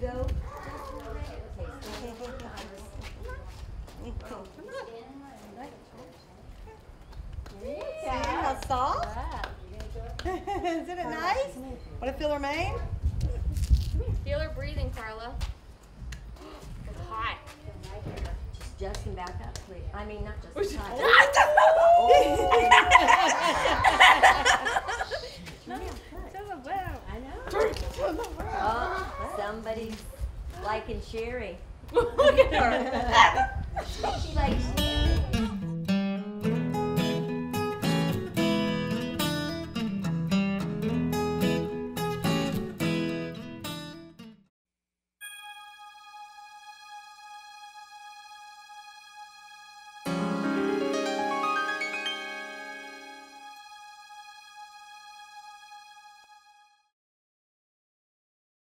go. See how soft? Is it nice? Want to feel her mane? Feel her breathing, Carla. It's hot. Just Justin back up, please. I mean, not Justin. Hot. oh. Somebody's liking Sherry. Look at her. She likes.